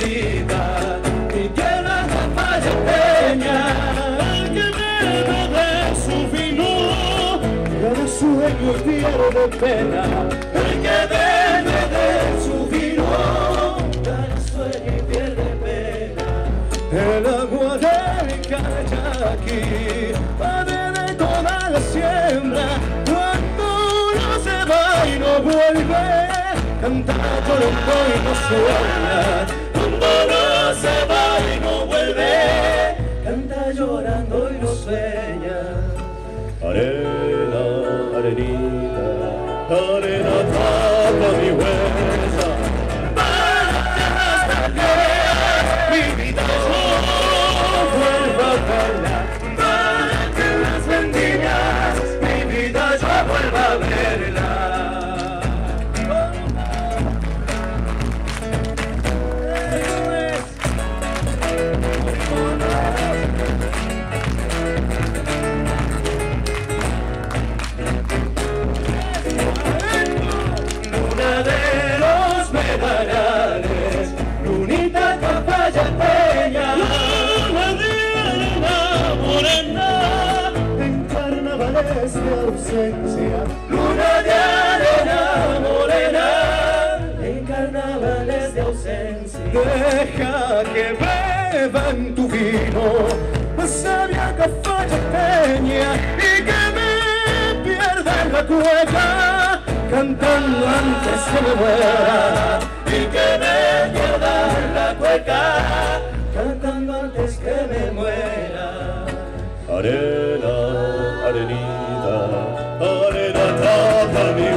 visita mi tierra zapayateña. que bebe de su vino, Cada sueño pierde pena. El que bebe de su vino, cada sueño y pierde pena. El agua del Cachaqui, padre de toda la siembra, cuando no se va y no vuelve, canta llorando y no suena. Arena, arenita, arena tapa meses de ausencia, luna de arena morena, en carnavales de ausencia. Deja que beban tu vino, sabia cafalla peña, y que me pierdan la cueca, cantando antes que me muera, y que me pierdan la cueca, cantando antes que me muera. Arena arenida, arena tata mi